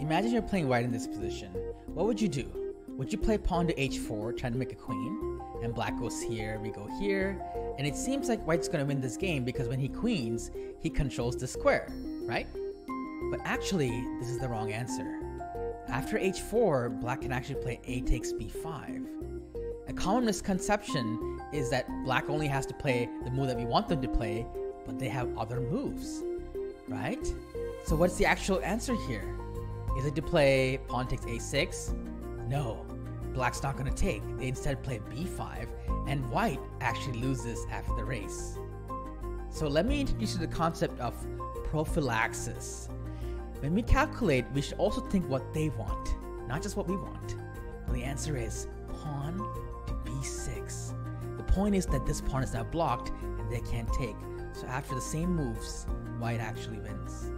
Imagine you're playing white in this position. What would you do? Would you play pawn to h4, trying to make a queen? And black goes here, we go here. And it seems like white's gonna win this game because when he queens, he controls the square, right? But actually, this is the wrong answer. After h4, black can actually play a takes b5. A common misconception is that black only has to play the move that we want them to play, but they have other moves, right? So what's the actual answer here? Is it to play pawn takes a6? No, black's not going to take. They instead play b5, and white actually loses after the race. So let me introduce you to the concept of prophylaxis. When we calculate, we should also think what they want, not just what we want. Well, the answer is pawn to b6. The point is that this pawn is now blocked and they can't take. So after the same moves, white actually wins.